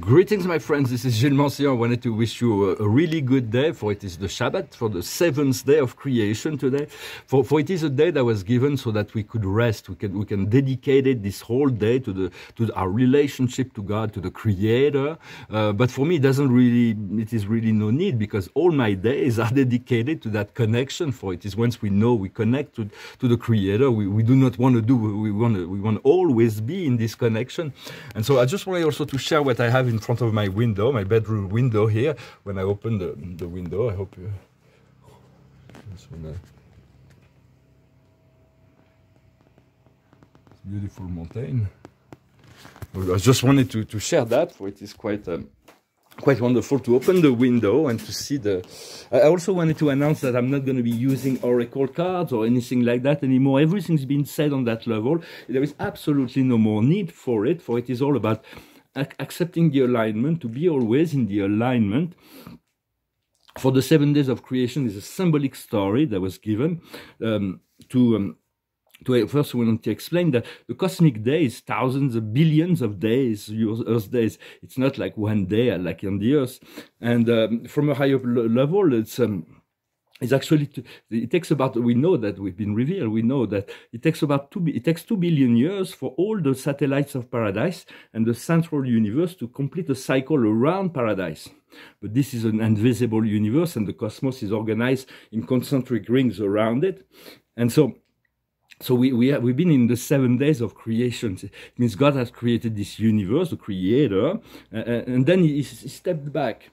Greetings, my friends. This is Gilles Mansillon. I wanted to wish you a, a, really good day, for it is the Shabbat, for the seventh day of creation today. For, for it is a day that was given so that we could rest. We can we can dedicate it this whole day to the to our relationship to God, to the Creator. Uh, but for me, it doesn't really. It is really no need because all my days are dedicated to that connection. For it is once we know we connect to to the Creator, we, we do not want to do. We want to we want always be in this connection. And so I just wanted also to share what I have in front of my window, my bedroom window here. When I open the, the window, I hope you. Beautiful mountain. I just wanted to, to share that, for it is quite um, quite wonderful to open the window and to see the i also wanted to announce that i'm not going to be using oracle cards or anything like that anymore everything's been said on that level there is absolutely no more need for it for it is all about accepting the alignment to be always in the alignment for the seven days of creation is a symbolic story that was given um, to um, to first we want to explain that the cosmic days, thousands of billions of days, Earth days. It's not like one day like on the Earth. And um, from a higher level, it's um, it's actually it takes about we know that we've been revealed we know that it takes about two it takes two billion years for all the satellites of paradise and the central universe to complete a cycle around paradise. But this is an invisible universe and the cosmos is organized in concentric rings around it. And so so we, we have, we've been in the seven days of creation. It means God has created this universe, the creator, uh, and then he, he stepped back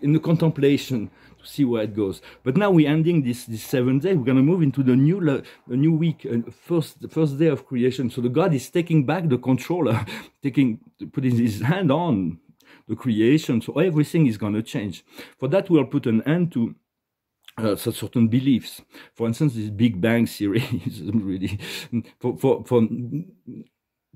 in the contemplation to see where it goes. But now we're ending this, this seventh day. We're going to move into the new the new week, uh, first the first day of creation. So the God is taking back the controller, taking putting his hand on the creation. So everything is going to change. For that, we'll put an end to uh, certain beliefs. For instance, this Big Bang theory is really for, for, for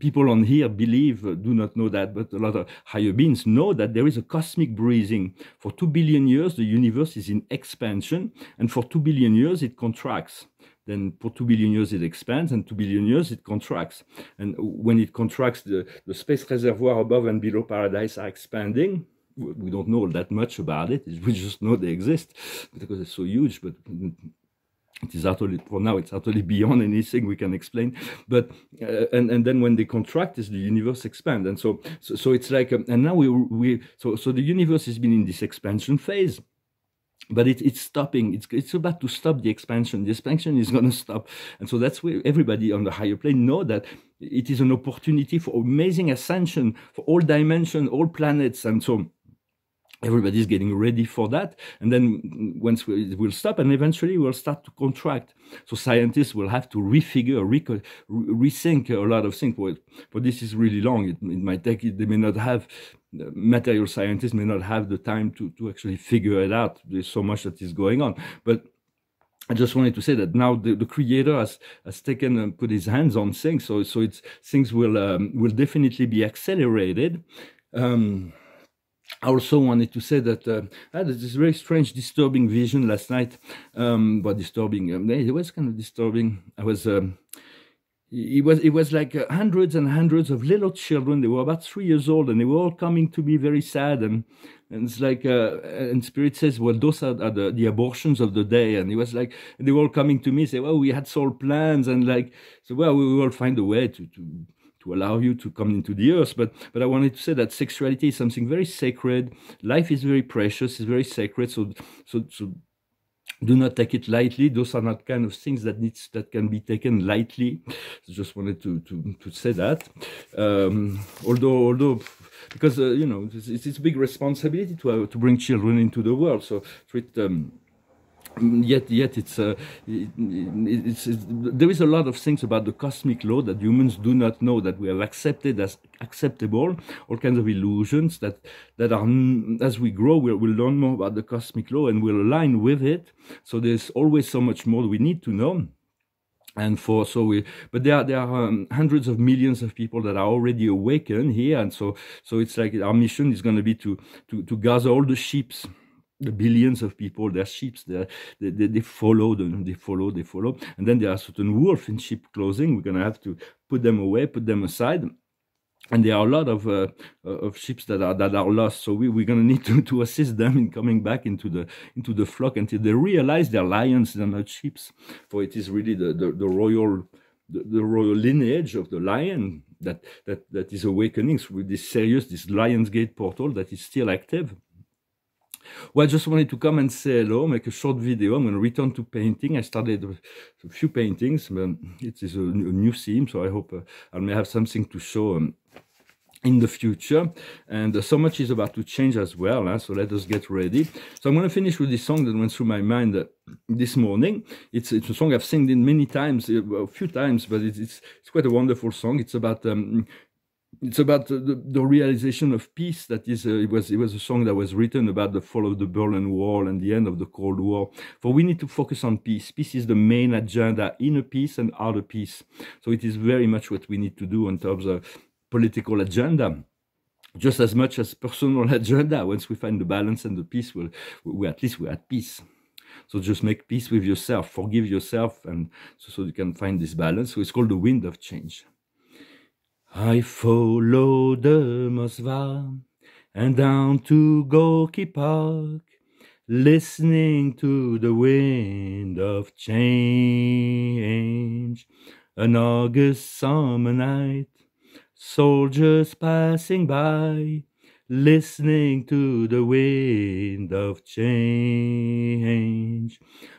people on here believe, do not know that, but a lot of higher beings know that there is a cosmic breathing. For two billion years, the universe is in expansion, and for two billion years, it contracts. Then for two billion years, it expands, and two billion years, it contracts. And when it contracts, the, the space reservoir above and below paradise are expanding we don't know that much about it. We just know they exist because it's so huge. But it is utterly for now it's utterly beyond anything we can explain. But uh, and and then when they contract is the universe expand. And so so, so it's like um, and now we we so so the universe has been in this expansion phase but it, it's stopping. It's it's about to stop the expansion. The expansion is going to stop. And so that's where everybody on the higher plane know that it is an opportunity for amazing ascension for all dimensions all planets. And so everybody's getting ready for that. And then once we will stop and eventually we'll start to contract. So scientists will have to refigure re- rethink a lot of things. Well, but this is really long. It, it might take it they may not have material scientists may not have the time to, to actually figure it out. There's so much that is going on. But I just wanted to say that now the, the creator has, has taken and put his hands on things, so so it's things will um, will definitely be accelerated. Um, I also wanted to say that uh, I had this very strange, disturbing vision last night. Um, but disturbing, um, it was kind of disturbing. I was, um, it was, it was like uh, hundreds and hundreds of little children. They were about three years old, and they were all coming to me very sad. And, and it's like, uh, and Spirit says, well, those are, are, the, the abortions of the day. And it was like, they were all coming to me, say, well, we had soul plans, and like, so well, we will find a way to to to allow you to come into the earth. But but I wanted to say that sexuality is something very sacred. Life is very precious. It's very sacred. So so so do not take it lightly. Those are not kind of things that needs that can be taken lightly. Just wanted to to to say that. Um, although although because uh, you know it's, it's, a big responsibility to uh, to bring children into the world. So treat um, yet yet it's, uh, it, it's, there is a lot of things about the cosmic law that humans do not know that we have accepted as acceptable all kinds of illusions that that are as we grow we'll, we'll learn more about the cosmic law and we'll align with it. So there's always so much more we need to know. And for so we but there are there are um, hundreds of millions of people that are already awakened here. And so so it's like our mission is going to be to to to gather all the sheeps the billions of people, their sheep, they, they, they follow, they follow, they follow. And then there are certain wolves in sheep clothing. We're going to have to put them away, put them aside. and there are a lot of uh, of ships that are that are lost. So we we're gonna need to, to assist them in coming back into the into the flock until they realize they're lions, they're not sheep For it is really the the, the royal the, the, royal lineage of the lion that that that is awakening through this Sirius this Lion's Gate portal that is still active. Well, I just wanted to come and say hello, make a short video. I'm going to return to painting. I started a few paintings, but it is a, new theme, so I hope uh, I may have something to show um, in the future and uh, so much is about to change as well huh? so let us get ready so i'm going to finish with this song that went through my mind uh, this morning it's it's a song i've sung in many times uh, a few times but it's it's, it's quite a wonderful song it's about um, it's about the, the, realization of peace that is uh, it was it was a song that was written about the fall of the berlin wall and the end of the cold war for we need to focus on peace peace is the main agenda inner peace and outer peace so it is very much what we need to do in terms of political agenda just as much as personal agenda. Once we find the balance and the peace, we'll, we at least we're at peace. So just make peace with yourself, forgive yourself, and so, so you can find this balance. So it's called the wind of change. I follow the Moskva and down to Gorky Park, listening to the wind of change. An August summer night, Soldiers passing by, listening to the wind of change.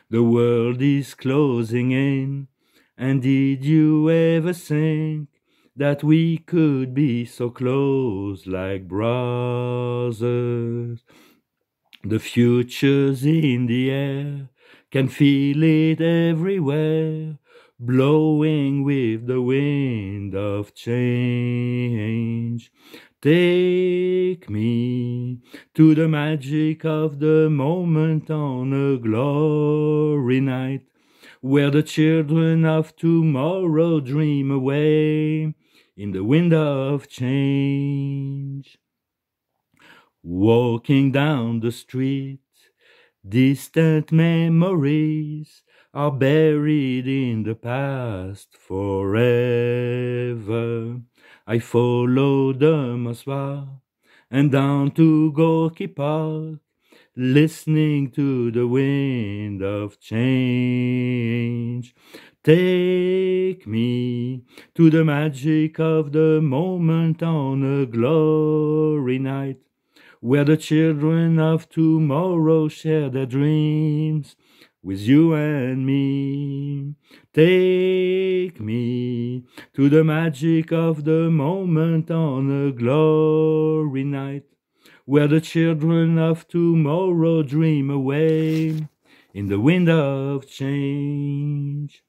The world is closing in, and did you ever think that we could be so close like brothers? The future's in the air, can feel it everywhere blowing with the wind of change. Take me to the magic of the moment on a glory night, where the children of tomorrow dream away in the wind of change. Walking down the street, distant memories are buried in the past forever. I follow the Moskva and down to Gorky Park, listening to the wind of change. Take me to the magic of the moment on a glory night, where the children of tomorrow share their dreams with you and me. Take me to the magic of the moment on a glory night, where the children of tomorrow dream away in the wind of change.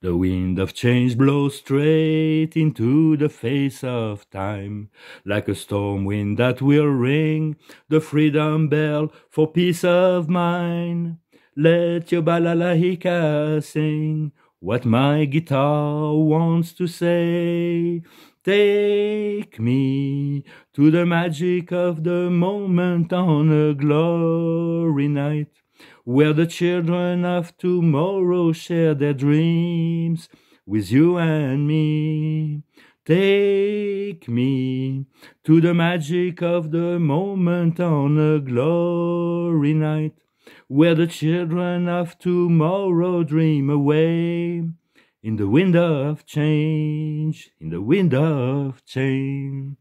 The wind of change blows straight into the face of time, like a storm wind that will ring the freedom bell for peace of mind. Let your balalaika sing what my guitar wants to say. Take me to the magic of the moment on a glory night, where the children of tomorrow share their dreams with you and me. Take me to the magic of the moment on a glory night, where the children of tomorrow dream away in the wind of change, in the wind of change.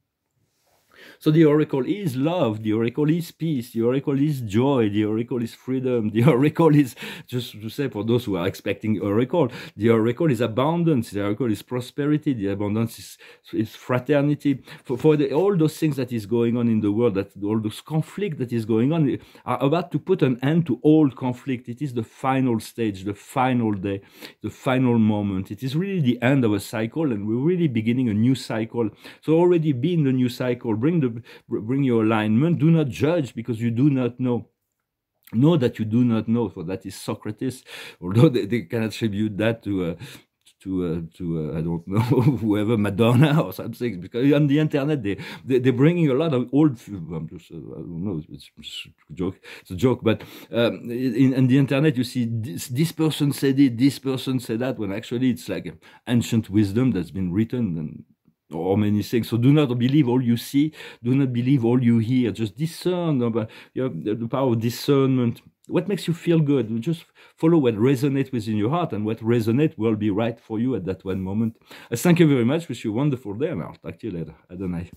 So the oracle is love, the oracle is peace, the oracle is joy, the oracle is freedom, the oracle is, just to say for those who are expecting oracle, the oracle is abundance, the oracle is prosperity, the abundance is, is fraternity. For, for the, all those things that is going on in the world, that all those conflict that is going on, are about to put an end to all conflict. It is the final stage, the final day, the final moment. It is really the end of a cycle and we're really beginning a new cycle. So already be in the new cycle, bring the bring your alignment. Do not judge because you do not know. Know that you do not know. For that is Socrates, although they, they can attribute that to uh, to uh, to uh, I don't know whoever Madonna or something because on the internet they, they they're bringing a lot of old I'm just uh, I don't know it's, it's, a joke it's a joke but um, in, in the internet you see this, this person said it this person said that when actually it's like ancient wisdom that's been written and or many things. So do not believe all you see. Do not believe all you hear. Just discern. About, you know, the power of discernment. What makes you feel good? Just follow what resonates within your heart, and what resonates will be right for you at that one moment. I thank you very much. Wish you a wonderful day, and I'll talk to you later. Adonai.